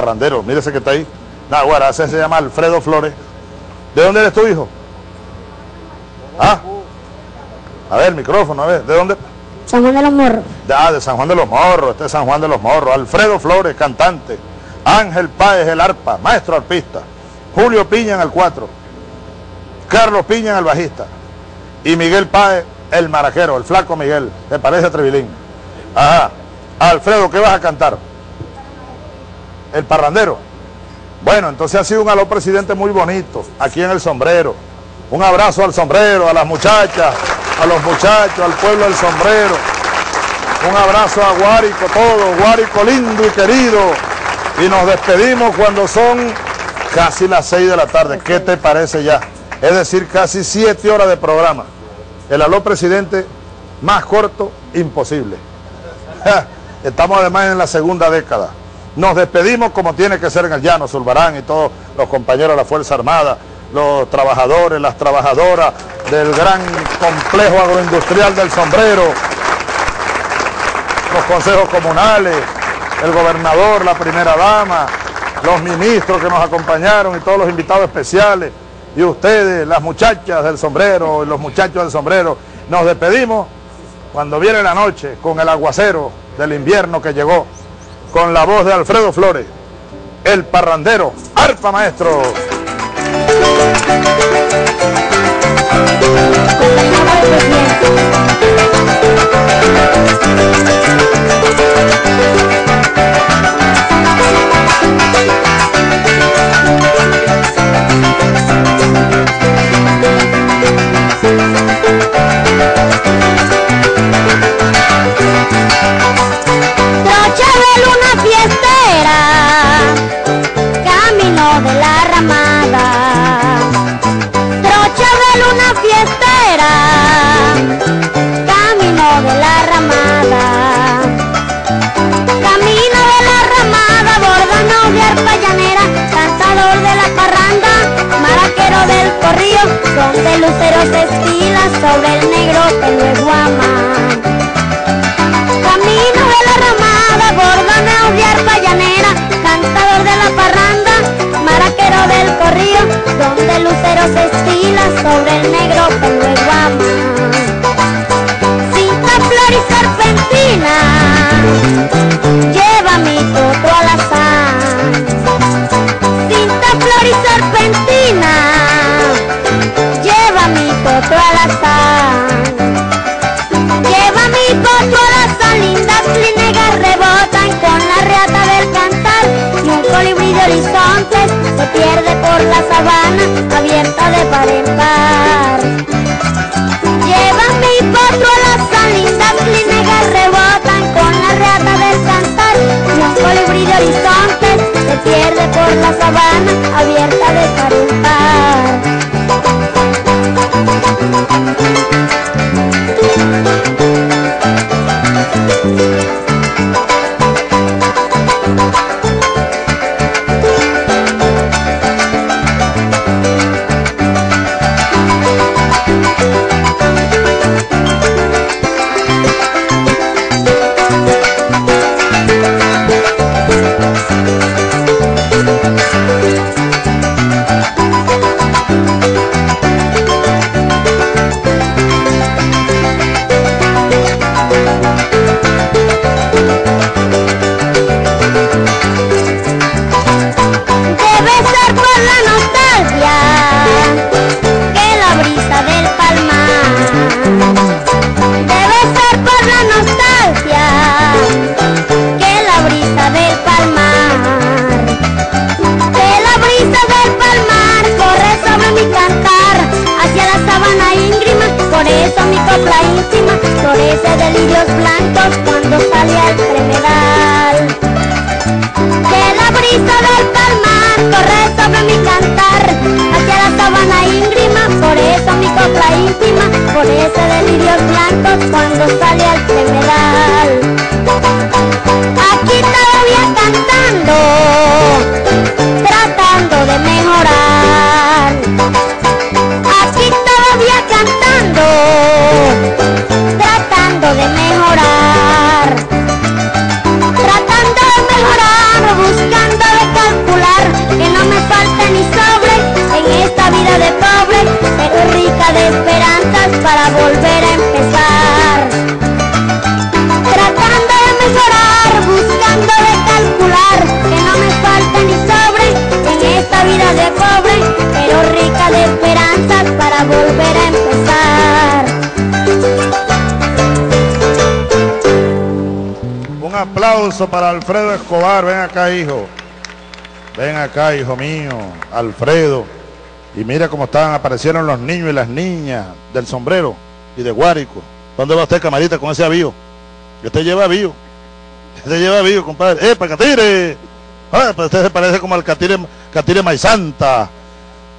parrandero, mírese que está ahí. Nahuara, ese se llama Alfredo Flores. ¿De dónde eres tu hijo? ¿Ah? A ver, micrófono, a ver, ¿de dónde? San Juan de los Morros. Ah, de San Juan de los Morros, este es San Juan de los Morros. Alfredo Flores, cantante. Ángel Páez, el arpa, maestro arpista. Julio Piña en el 4. Carlos Piña en el bajista. Y Miguel Páez, el maraquero, el flaco Miguel. ¿Te parece a Trevilín? Ajá. Alfredo, ¿qué vas a cantar? El parrandero. Bueno, entonces ha sido un aló presidente muy bonito, aquí en el sombrero. Un abrazo al sombrero, a las muchachas, a los muchachos, al pueblo del sombrero. Un abrazo a Guárico, todo, Guárico lindo y querido. Y nos despedimos cuando son casi las 6 de la tarde. ¿Qué te parece ya? Es decir, casi 7 horas de programa. El aló presidente más corto, imposible. Estamos además en la segunda década. Nos despedimos como tiene que ser en el llano, Zulbarán y todos los compañeros de la Fuerza Armada, los trabajadores, las trabajadoras del gran complejo agroindustrial del sombrero, los consejos comunales, el gobernador, la primera dama, los ministros que nos acompañaron y todos los invitados especiales, y ustedes, las muchachas del sombrero, y los muchachos del sombrero, nos despedimos cuando viene la noche con el aguacero del invierno que llegó, con la voz de Alfredo Flores, el parrandero, arpa maestro. Donde luceros desfila sobre el negro pelo de guama. Camino de la ramada, bordoneo de arpa llanera, cantador de la parranda, maraquero del corrío, horizontes se pierde por la sabana abierta de par en par. Lleva mi potro a las lindas clinegas rebotan con la reata del cantar y un colibrí de horizontes se pierde por la sabana abierta de par en par. Lirios blancos cuando sale al tremedal que la brisa del palmar corre sobre mi cantar hacia la sabana íngrima, por eso mi copla íntima, por ese de lirios blancos cuando sale al tremedal. para volver a empezar. Tratando de mejorar, buscando de calcular, que no me falta ni sobre en esta vida de pobre, pero rica de esperanzas para volver a empezar. Un aplauso para Alfredo Escobar, ven acá hijo, ven acá hijo mío, Alfredo. Y mira cómo están, aparecieron los niños y las niñas del sombrero y de Guárico. ¿Dónde va usted, camarita, con ese avío? Te lleva avío. Te lleva avío, compadre. ¡Eh, para Catire! Ah, pues usted se parece como al Catire, Catire Maizanta.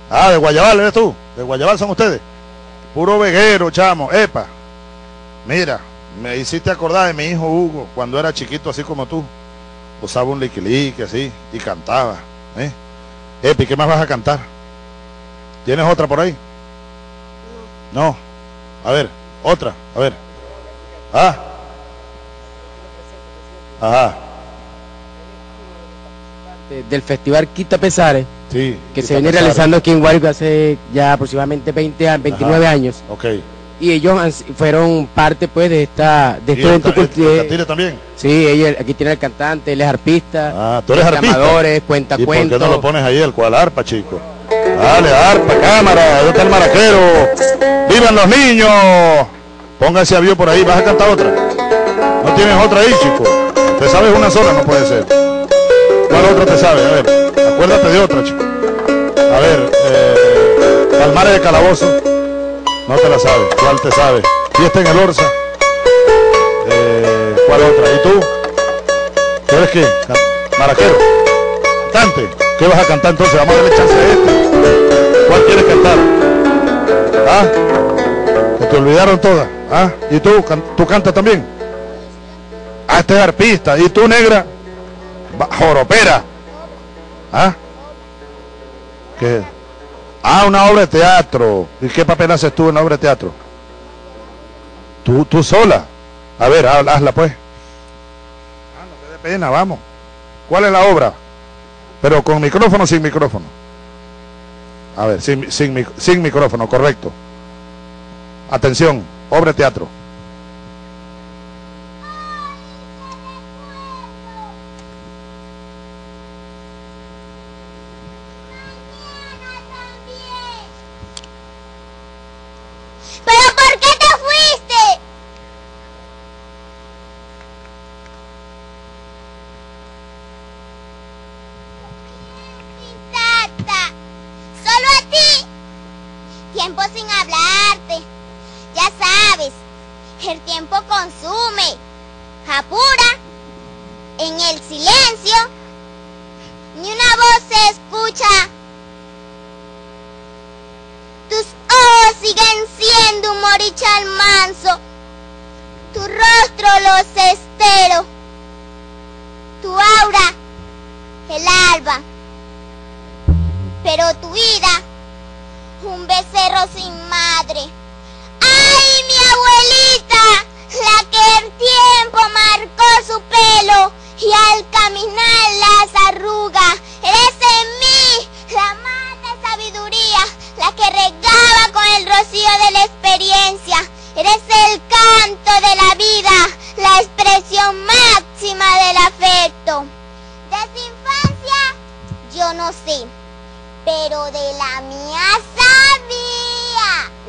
Ah, de Guayabal, ¿eres tú? De Guayabal son ustedes. Puro veguero, chamo. Epa. Mira, me hiciste acordar de mi hijo Hugo cuando era chiquito, así como tú. Usaba un liquilique así y cantaba. ¿eh? Epi, ¿qué más vas a cantar? ¿Tienes otra por ahí? No. A ver, otra, a ver. Ah. Ajá. del Festival Quita Pesares, Sí. que se viene Pesares. realizando aquí en Guárico hace ya aproximadamente 20 a 29 Ajá. años. Ok. Y ellos fueron parte pues de esta de ¿Y este evento el Catire también? Sí, aquí tiene el cantante, él es arpista, Ah, tú eres arpista. declamadores, cuenta ¿Y por qué no lo pones ahí el cual arpa, chico? Dale, arpa, cámara, ¿dónde está el maraquero? ¡Vivan los niños! Ponga ese avión por ahí, ¿vas a cantar otra? ¿No tienes otra ahí, chico? ¿Te sabes una sola? No puede ser. ¿Cuál otra te sabes? A ver, acuérdate de otra, chico. A ver, eh, Palmares de Calabozo. No te la sabes. ¿Cuál te sabes? Fiesta en el Orsa. Eh, ¿Cuál otra? ¿Y tú? ¿Tú eres qué? Maraquero. Cantante. ¿Qué vas a cantar entonces? Vamos a darle chance a este. ¿Cuál quieres cantar? ¿Ah? Que te olvidaron todas. ¿Ah? ¿Y tú? ¿Tú cantas también? Ah, este es arpista. ¿Y tú, negra? Joropera. ¿Ah? ¿Qué? Ah, una obra de teatro. ¿Y qué papel haces tú en la obra de teatro? ¿Tú, tú sola? A ver, ha- hazla pues. Ah, no te dé pena, vamos. ¿Cuál es la obra? Pero con micrófono o sin micrófono. A ver, sin, sin, sin micrófono, correcto. Atención, obra teatro. ¿Pero por qué te fuiste? Tata, solo a ti. Tiempo sin hablarte. Ya sabes, el tiempo consume. Apura. En el silencio, ni una voz se escucha. Tus ojos siguen siendo un morichal manso. Tu rostro los espero. Tu aura, el alba. Pero tu vida, un becerro sin madre. ¡Ay, mi abuelita! La que el tiempo marcó su pelo y al caminar las arrugas. Eres en mí la de sabiduría, la que regaba con el rocío de la experiencia. Eres el canto de la vida, la expresión máxima del afecto. Desde infancia, yo no sé, pero de la mía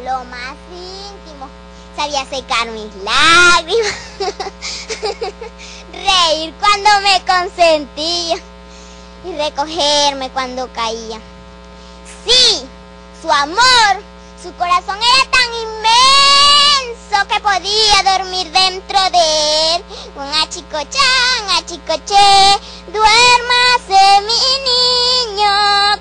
lo más íntimo. Sabía secar mis lágrimas, reír cuando me consentía y recogerme cuando caía. Sí, su amor, su corazón era tan inmenso que podía dormir dentro de él. Un achicoché, un achicoché, duérmase mi niño,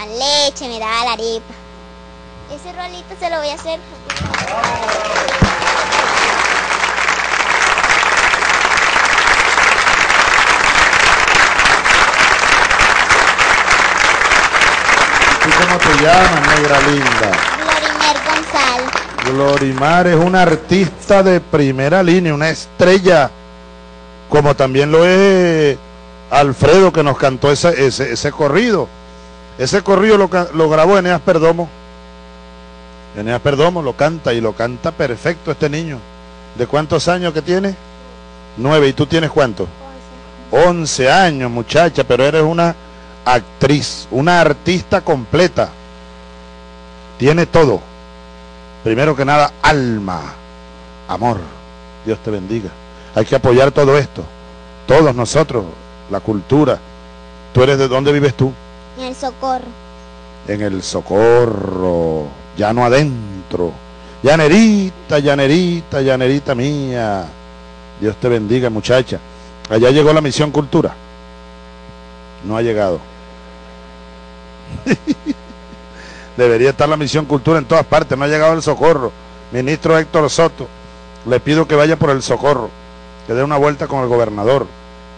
con leche me daba la arepa. Ese rolito se lo voy a hacer. ¿Tú cómo te llamas, negra linda? Glorimer González. Glorimar es una artista de primera línea, una estrella, como también lo es Alfredo que nos cantó ese, ese, ese corrido. Ese corrido lo, grabó Eneas Perdomo. Eneas Perdomo lo canta y lo canta perfecto este niño. ¿De cuántos años que tiene? Nueve. ¿Y tú tienes cuántos? Once años, muchacha, pero eres una actriz, una artista completa. Tiene todo. Primero que nada, alma, amor. Dios te bendiga. Hay que apoyar todo esto. Todos nosotros, la cultura. ¿Tú eres de dónde vives tú? En el socorro. En el socorro, ya no adentro. Llanerita, llanerita, llanerita mía. Dios te bendiga, muchacha. Allá llegó la misión cultura. No ha llegado. Debería estar la misión cultura en todas partes. No ha llegado el socorro. Ministro Héctor Soto, le pido que vaya por el socorro, que dé una vuelta con el gobernador.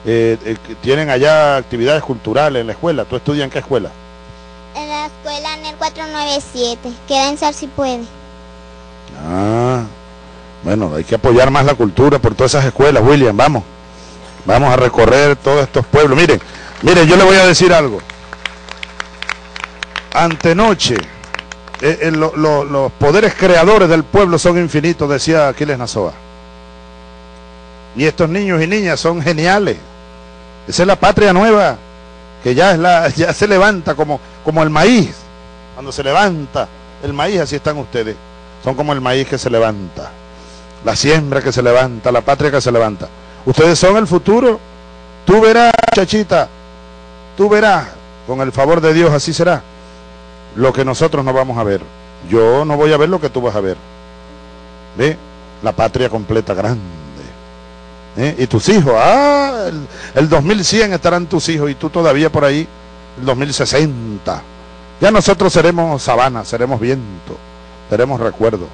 Eh, eh, tienen allá actividades culturales en la escuela. ¿Tú estudias en qué escuela? En la escuela en el 497. Queda en Sar si puede. Ah, bueno, hay que apoyar más la cultura por todas esas escuelas, William. Vamos, vamos a recorrer todos estos pueblos. Miren, miren, yo le voy a decir algo. Antenoche, eh, eh, lo- lo- los poderes creadores del pueblo son infinitos, decía Aquiles Nazoa. Y estos niños y niñas son geniales. Esa es la patria nueva, que ya, se levanta como, como el maíz. Cuando se levanta el maíz, así están ustedes. Son como el maíz que se levanta. La siembra que se levanta, la patria que se levanta. Ustedes son el futuro. Tú verás, chachita. Tú verás. Con el favor de Dios así será. Lo que nosotros no vamos a ver. Yo no voy a ver lo que tú vas a ver. ¿Ve? La patria completa grande. ¿Eh? Y tus hijos. Ah, el, el 2100 estarán tus hijos y tú todavía por ahí. El 2060. Ya nosotros seremos sabana, seremos viento, seremos recuerdo.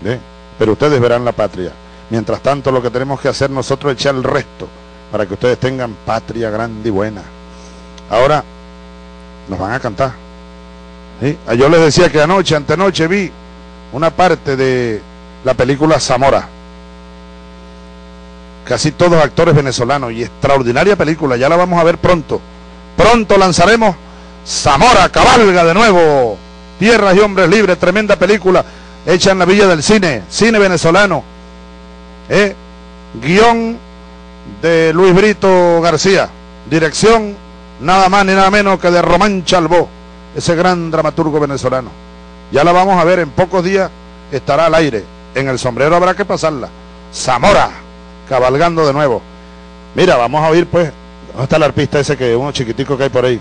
¿Ve? Pero ustedes verán la patria. Mientras tanto, lo que tenemos que hacer nosotros es echar el resto para que ustedes tengan patria grande y buena. Ahora nos van a cantar. ¿sí? Ah, Yo les decía que anoche, antenoche, vi una parte de la película Zamora. Casi todos actores venezolanos y extraordinaria película. Ya la vamos a ver pronto. Pronto lanzaremos Zamora, cabalga de nuevo. Tierras y hombres libres, tremenda película hecha en la Villa del Cine, cine venezolano. ¿eh? Guión de Luis Brito García. Dirección nada más ni nada menos que de Román Chalbó, ese gran dramaturgo venezolano. Ya la vamos a ver en pocos días, estará al aire. En el sombrero habrá que pasarla. Zamora, cabalgando de nuevo. Mira, vamos a oír pues, ¿dónde está el arpista ese que uno chiquitico que hay por ahí?